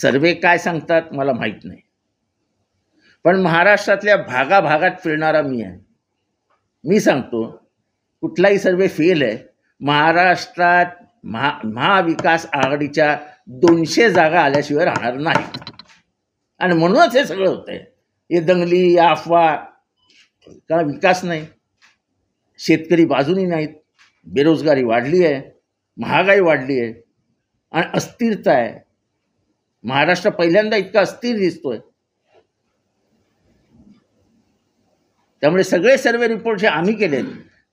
सर्वे काय सांगतात मला माहीत नाही. पण महाराष्ट्रातल्या भागाभागात फिरणारा मी आहे. मी सांगतो कुठलाही सर्वे फेल आहे महाराष्ट्रात महा महाविकास आघाडीच्या दोनशे जागा आल्याशिवाय राहणार नाही. आणि म्हणूनच हे सगळं होतं आहे हे दंगली अफवा का विकास नाही? शेतकरी बाजूनी नाहीत बेरोजगारी वाढली आहे महागाई वाढली आहे आणि अस्थिरता आहे. महाराष्ट्र पहिल्यांदा इतका अस्थिर दिसतोय. त्यामुळे सगळे सर्वे रिपोर्ट जे आम्ही केलेत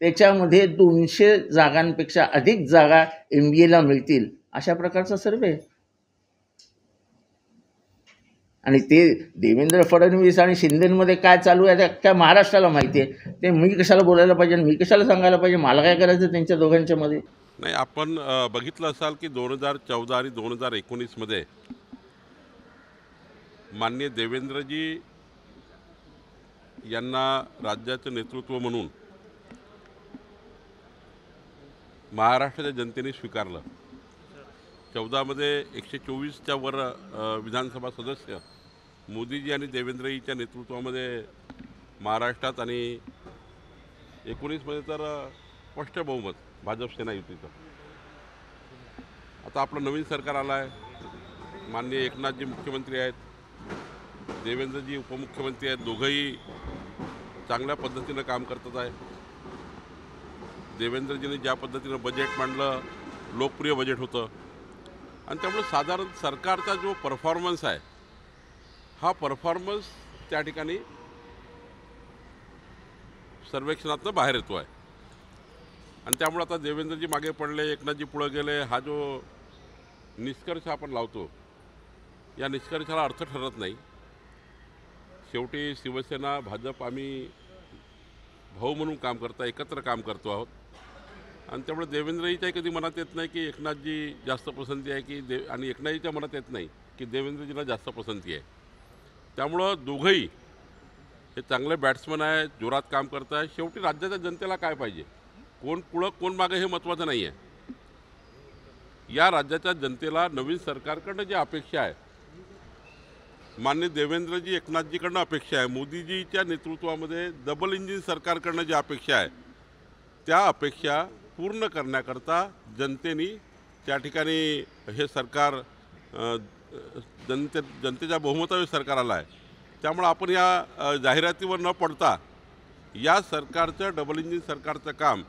त्याच्यामध्ये दोनशे जागांपेक्षा अधिक जागा एम बी एला मिळतील अशा प्रकारचा सर्वे आणि ते देवेंद्र फडणवीस आणि शिंदेमध्ये काय चालू आहे ते अख्ख्या महाराष्ट्राला माहिती आहे. ते मी कशाला बोलायला पाहिजे मी कशाला सांगायला पाहिजे मला काय करायचं त्यांच्या दोघांच्या मध्ये नाही आपण बघितलं असाल की दोन हजार चौदा आणि दोन हजार एकोणीसमध्ये माननीय देवेंद्रजी यांना राज्याचं नेतृत्व म्हणून महाराष्ट्राच्या जनतेने स्वीकारलं. चौदामध्ये एकशे चोवीसच्या वर विधानसभा सदस्य मोदीजी आणि देवेंद्रजीच्या नेतृत्वामध्ये महाराष्ट्रात आणि एकोणीसमध्ये तर स्पष्ट बहुमत भाजप सेना युतीचं. आता आपलं नवीन सरकार आलं आहे माननीय एकनाथजी मुख्यमंत्री आहेत. देवेंद्रजी उपमुख्यमंत्री आहेत दोघंही चांगल्या पद्धतीनं काम करतात आहे. देवेंद्रजीने ज्या पद्धतीनं बजेट मांडलं लोकप्रिय बजेट होतं. आणि त्यामुळे साधारण सरकारचा जो परफॉर्मन्स आहे हा परफॉर्मन्स त्या ठिकाणी सर्वेक्षणातनं बाहेर येतो आहे. आणि त्यामुळे आता देवेंद्रजी मागे पडले एकनाथजी पुढे गेले हा जो निष्कर्ष आपण लावतो या निष्कर्षाला अर्थ ठरत नाही. शेवटी शिवसेना भाजप आम्ही भाऊ म्हणून काम करता एकत्र काम करतो आहोत. आणि त्यामुळे देवेंद्रजीच्याही कधी मनात येत नाही की एकनाथजी जास्त पसंती आहे की दे आणि एकनाथजीच्या मनात येत नाही की देवेंद्रजीला जास्त पसंती आहे. त्यामुळं दोघंही हे चांगले बॅट्समन आहे जोरात काम करत आहे शेवटी राज्याच्या जनतेला काय पाहिजे? कोण पुढं कोण मागं हे महत्त्वाचं नाही आहे या राज्याच्या जनतेला नवीन सरकारकडनं जी अपेक्षा आहे मान्य देवेंद्रजी एकनाथजीकडनं अपेक्षा आहे. मोदीजीच्या नेतृत्वामध्ये डबल इंजिन सरकारकडनं जी अपेक्षा आहे त्या अपेक्षा पूर्ण करण्याकरता जनतेने त्या ठिकाणी हे सरकार जनते जनतेच्या बहुमतावर सरकार आलं आहे. त्यामुळं आपण या जाहिरातीवर न पडता या सरकारचं डबल इंजिन सरकारचं काम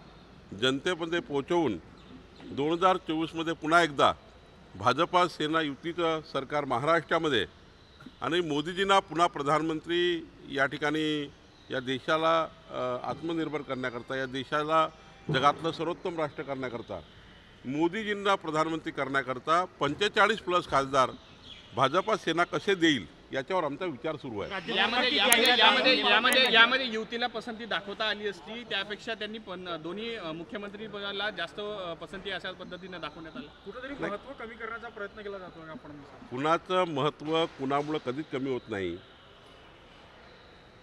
जनतेमध्ये पोहोचवून दोन हजार चोवीसमध्ये पुन्हा एकदा भाजपा सेना युतीचं सरकार महाराष्ट्रामध्ये आणि मोदीजींना पुन्हा प्रधानमंत्री या ठिकाणी या देशाला आत्मनिर्भर करण्याकरता या देशाला जगातलं सर्वोत्तम राष्ट्र करण्याकरता मोदीजींना प्रधानमंत्री करण्याकरता पंचेचाळीस प्लस खासदार भाजपा सेना कसे देईल? याच्यावर आमचा विचार सुरू आहे. यामध्ये यामध्ये यामध्ये यामध्ये यामध्ये युतीला पसंती दाखवता आली असती त्यापेक्षा त्यांनी पण दोन्ही अ, मुख्यमंत्री पदाला जास्त अ, पसंती अशा पद्धतीने दाखवण्यात आलं. कुठेतरी महत्त्व कमी करण्याचा प्रयत्न केला जातो का आपण कुणाचं महत्त्व कुणामुळं कधीच कमी होत नाही.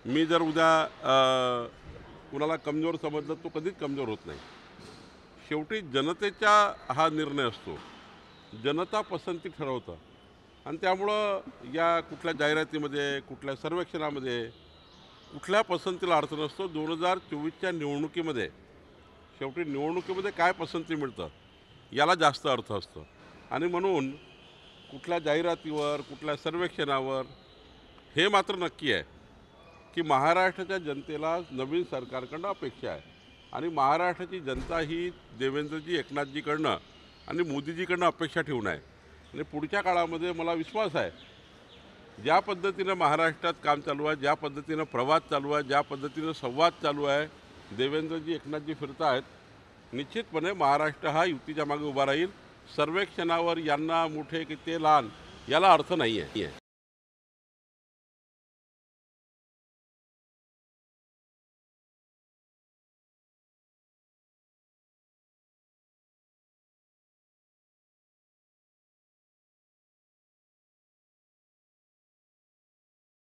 मी जर उद्या अ, कुणाला कमजोर समजलं तो कधीच कमजोर होत नाही. शेवटी जनतेचा हा निर्णय असतो. जनता पसंती ठरवतं. आणि त्यामुळं या कुठल्या जाहिरातीमध्ये कुठल्या सर्वेक्षणामध्ये कुठल्या पसंतीला अर्थ नसतो. दोन हजार चोवीसच्या निवडणुकीमध्ये शेवटी निवडणुकीमध्ये काय पसंती मिळतं याला जास्त अर्थ असतो. आणि म्हणून कुठल्या जाहिरातीवर कुठल्या सर्वेक्षणावर हे मात्र नक्की आहे की महाराष्ट्राच्या जनतेला नवीन सरकारकडनं अपेक्षा आहे. आणि महाराष्ट्राची जनता ही देवेंद्रजी एकनाथजीकडनं आणि मोदीजीकडनं अपेक्षा ठेवून आहे. आणि पुढच्या काळामध्ये मला विश्वास आहे. ज्या पद्धतीनं महाराष्ट्रात काम चालू आहे ज्या पद्धतीनं प्रवाद चालू आहे ज्या पद्धतीनं संवाद चालू आहे देवेंद्रजी एकनाथजी फिरत आहेत निश्चितपणे महाराष्ट्र हा युतीच्या मागे उभा राहील. सर्वेक्षणावर यांना मोठे की ते लहान याला अर्थ नाही आहे